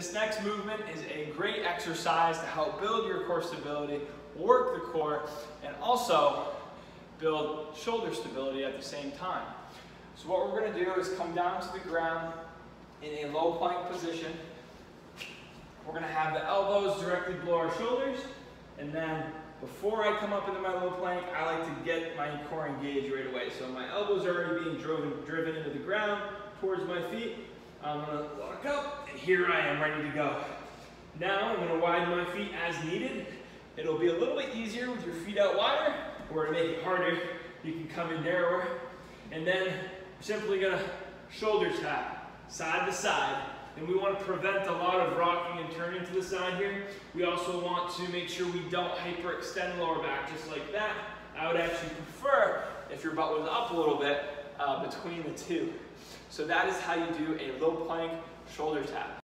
This next movement is a great exercise to help build your core stability, work the core, and also build shoulder stability at the same time. So what we're gonna do is come down to the ground in a low plank position. We're gonna have the elbows directly below our shoulders, and then before I come up into my low plank, I like to get my core engaged right away. So my elbows are already being driven, driven into the ground towards my feet. I'm gonna walk up, here I am ready to go. Now I'm gonna widen my feet as needed. It'll be a little bit easier with your feet out wider, or to make it harder, you can come in narrower. And then simply gonna shoulder tap, side to side, and we want to prevent a lot of rocking and turning to the side here. We also want to make sure we don't hyperextend lower back just like that. I would actually prefer if your butt was up a little bit uh, between the two. So that is how you do a low plank shoulder tap.